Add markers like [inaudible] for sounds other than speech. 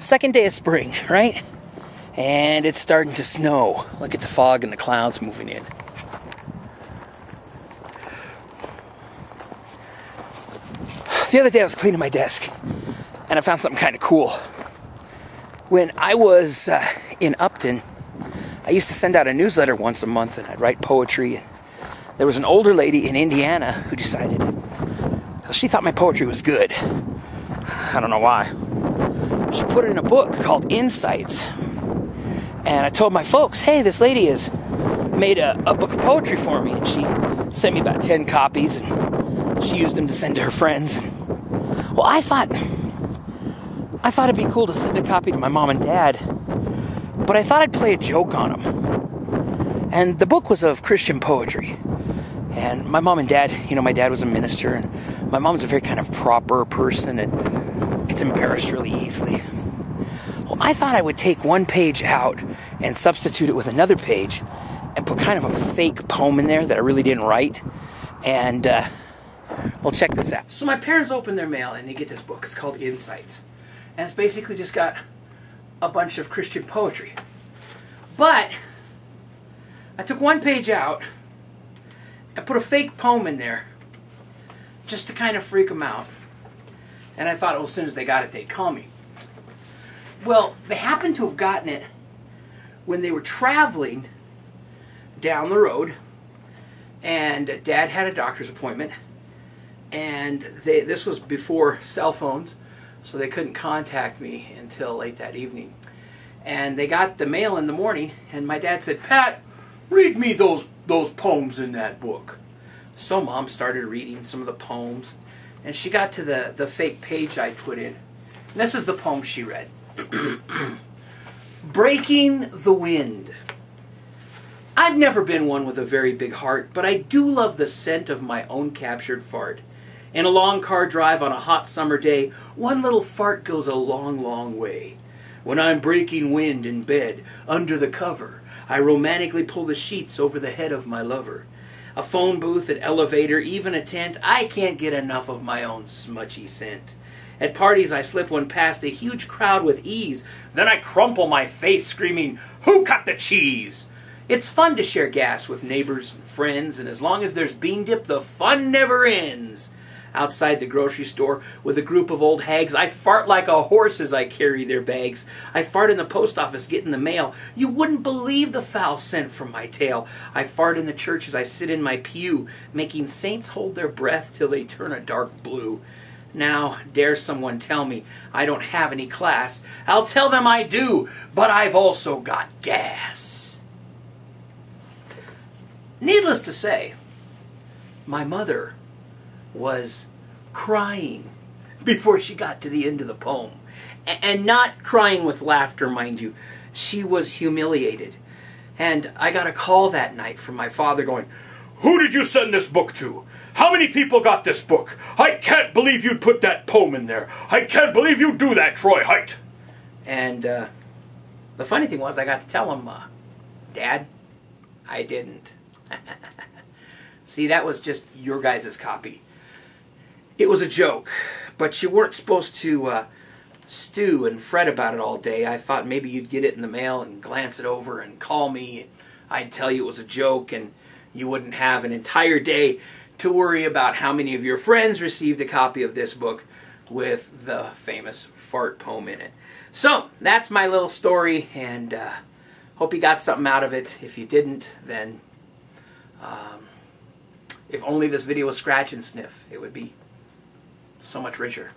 Second day of spring, right? And it's starting to snow. Look at the fog and the clouds moving in. The other day I was cleaning my desk and I found something kind of cool. When I was uh, in Upton, I used to send out a newsletter once a month and I'd write poetry. And there was an older lady in Indiana who decided she thought my poetry was good. I don't know why. She put it in a book called Insights. And I told my folks, hey, this lady has made a, a book of poetry for me. And she sent me about 10 copies and she used them to send to her friends. Well, I thought I thought it'd be cool to send a copy to my mom and dad, but I thought I'd play a joke on them. And the book was of Christian poetry. And my mom and dad, you know, my dad was a minister, and my mom's a very kind of proper person and gets embarrassed really easily. Well, I thought I would take one page out and substitute it with another page and put kind of a fake poem in there that I really didn't write. And, uh, well, check this out. So my parents open their mail and they get this book. It's called Insights and it's basically just got a bunch of Christian poetry. But I took one page out and put a fake poem in there just to kind of freak them out. And I thought, well, as soon as they got it, they'd call me. Well, they happened to have gotten it when they were traveling down the road, and Dad had a doctor's appointment, and they, this was before cell phones, so they couldn't contact me until late that evening. And they got the mail in the morning, and my dad said, Pat, read me those, those poems in that book. So mom started reading some of the poems, and she got to the, the fake page I put in. And this is the poem she read [clears throat] Breaking the Wind. I've never been one with a very big heart, but I do love the scent of my own captured fart. In a long car drive on a hot summer day, one little fart goes a long, long way. When I'm breaking wind in bed, under the cover, I romantically pull the sheets over the head of my lover. A phone booth, an elevator, even a tent, I can't get enough of my own smudgy scent. At parties, I slip one past a huge crowd with ease. Then I crumple my face, screaming, Who cut the cheese? It's fun to share gas with neighbors and friends, and as long as there's bean dip, the fun never ends outside the grocery store with a group of old hags. I fart like a horse as I carry their bags. I fart in the post office getting the mail. You wouldn't believe the foul scent from my tail. I fart in the church as I sit in my pew, making saints hold their breath till they turn a dark blue. Now, dare someone tell me I don't have any class? I'll tell them I do, but I've also got gas. Needless to say, my mother was crying before she got to the end of the poem. And not crying with laughter, mind you. She was humiliated. And I got a call that night from my father going, Who did you send this book to? How many people got this book? I can't believe you'd put that poem in there. I can't believe you'd do that, Troy Height. And uh, the funny thing was, I got to tell him, uh, Dad, I didn't. [laughs] See, that was just your guys' copy it was a joke, but you weren't supposed to uh, stew and fret about it all day. I thought maybe you'd get it in the mail and glance it over and call me. I'd tell you it was a joke, and you wouldn't have an entire day to worry about how many of your friends received a copy of this book with the famous fart poem in it. So, that's my little story, and uh, hope you got something out of it. If you didn't, then um, if only this video was scratch and sniff, it would be so much richer.